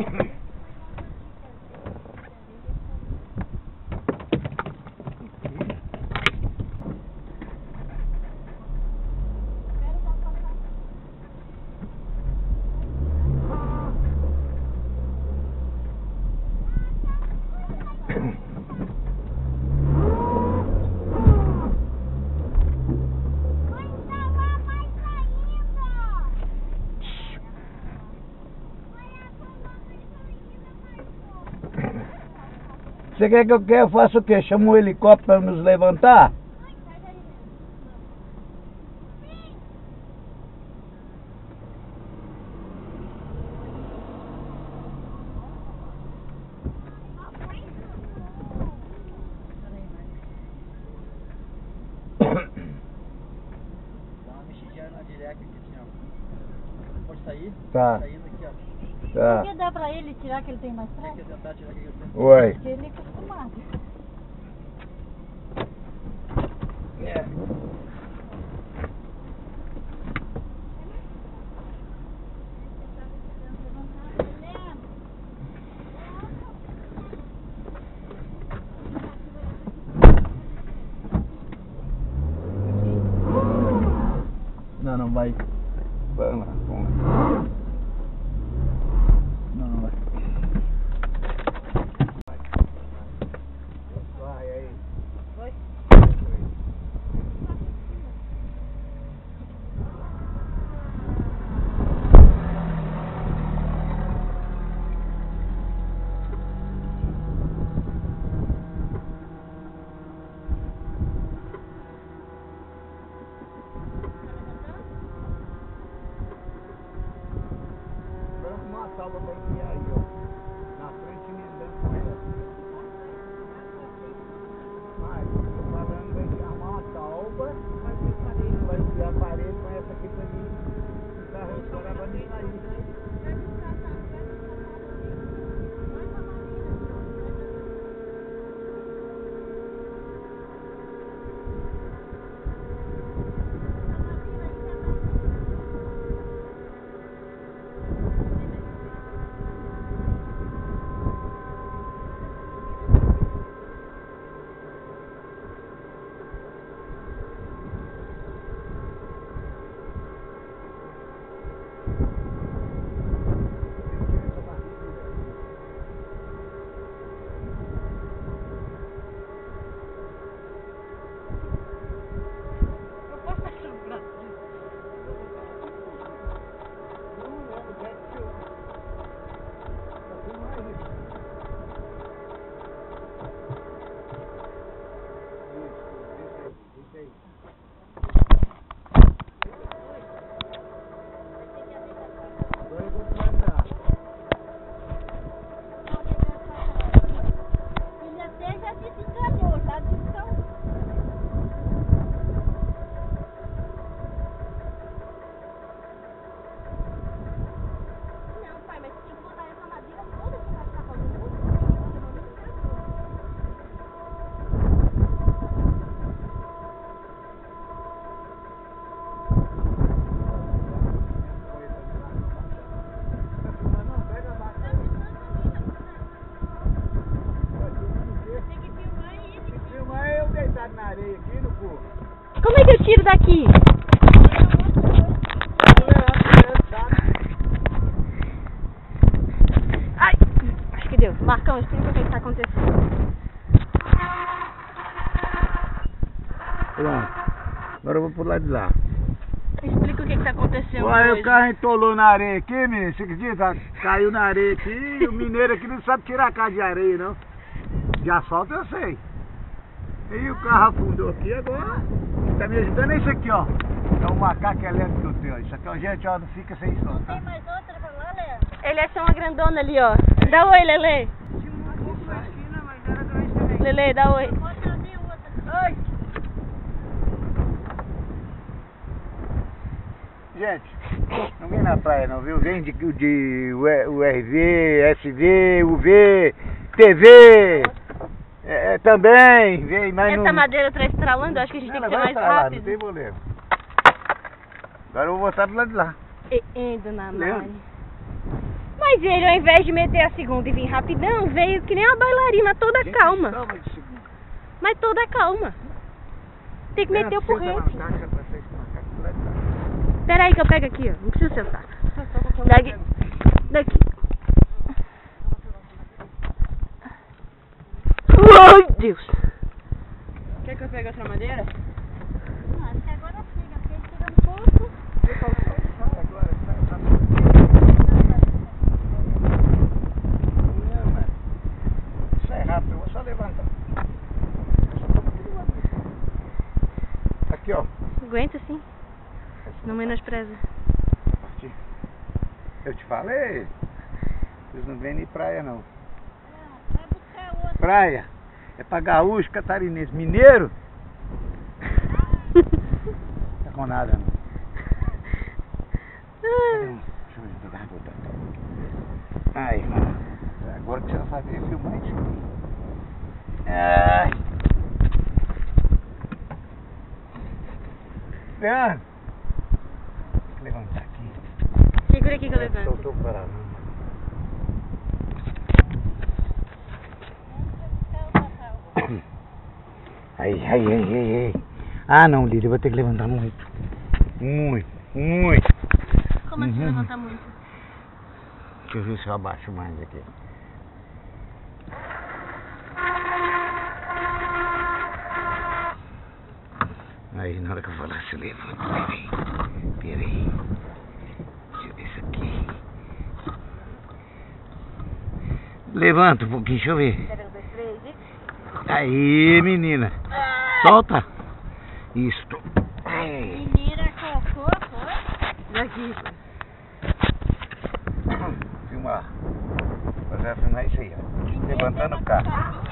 Thank you. Você quer que eu, eu faça o quê? Chama um helicóptero para nos levantar? Dá uma mexidinha na direita aqui assim, ó. Pode sair? Tá. Saindo aqui, ó. Tá. Por que dá pra ele tirar que ele tem mais pressa? tentar tirar aqui assim? Oi. Porque ele é acostumado. É. Não, não vai. Vamos lá, vamos lá. O bem aí, ó. Na frente emendando com ela. Mas, tô falando vai que armar uma talba, vai ter a parede com essa aqui pra mim. O carro vai me sair. Eu posso achar um prato. Ele até já desencanou, já desencanou. Não, pai, mas você tem que botar essa madeira toda que vai ficar fazendo Tem que filmar ele. Filma eu deitado na areia aqui no cu. Como é que eu tiro daqui? Ai, acho que deu. Marcão, explica o que está acontecendo. Pronto. Agora eu vou pro lado de lá. Explica o que está acontecendo Uai, hoje. o carro entolou na areia aqui, menino. Você acredita? Caiu na areia aqui o mineiro aqui não sabe tirar a casa de areia, não. De asfalto eu sei. E o carro afundou aqui agora. Tá me ajudando é isso aqui, ó. É o macaco elétrico que eu tenho. ó. Isso aqui, ó, gente, ó, não fica sem som, tá? Tem mais outra pra lá, Léo? Ele é só uma grandona ali, ó. Dá oi, Lele. Lele, dá oi. Oi. Gente, não vem na praia não, viu? Vem de, de URV, SV, UV, TV. É, também, vem, mas Essa não... madeira tá estralando, eu acho que a gente tem que ser mais lá, rápido. Não tem problema. Agora eu vou botar do lado de lá. E, e, dona. Mari. Mas ele, ao invés de meter a segunda e vir rapidão, veio que nem uma bailarina toda Gente, calma. Mas toda calma. Tem que meter o porrete. Pera aí que eu pego aqui, ó. Não precisa sentar. Daqui. Daqui. Ai, Deus. Quer que eu pegue outra madeira? Acho que agora chega, porque tira um pouco. Não. Isso é rápido, eu vou só levantar. Aqui, ó. Aguenta sim. Não menospreza. Eu te falei. Vocês não vêm nem praia, não. Vai buscar outro. Praia é pra gaúcho, catarinense. Mineiro? Tá com nada, não. Deixa eu ver, pegar a. Ai, mano. Agora que você vai fazer filmar isso aqui. Ai. Leandro. Levantar aqui. Segura aqui que eu levanto. Soltou para mim. Ai, ai, ai, ai, ai. Ah, não, Lídia, eu vou ter que levantar muito. Muito, muito. Como assim Uhum. levantar muito? Deixa eu ver se eu abaixo mais aqui. Aí, na hora que eu falar, você levanta. Peraí. Peraí. Deixa eu ver isso aqui. Levanta um pouquinho, deixa eu ver. Aí, menina. Solta. Isto. Menina, cocô, foi? Daqui. Filmar. Nós vamos filmar isso aí, ó. Levantando o carro.